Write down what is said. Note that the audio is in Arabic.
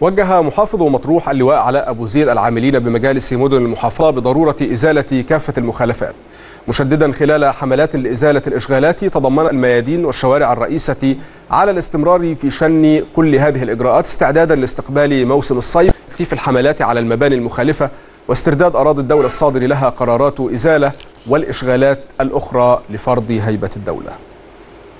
وجه محافظ مطروح اللواء علاء أبو زيد العاملين بمجالس مدن المحافظة بضرورة إزالة كافة المخالفات. مشددا خلال حملات لإزالة الإشغالات تضمن الميادين والشوارع الرئيسة على الاستمرار في شن كل هذه الإجراءات استعدادا لاستقبال موسم الصيف تخفيف الحملات على المباني المخالفة واسترداد أراضي الدولة الصادر لها قرارات إزالة والإشغالات الأخرى لفرض هيبة الدولة.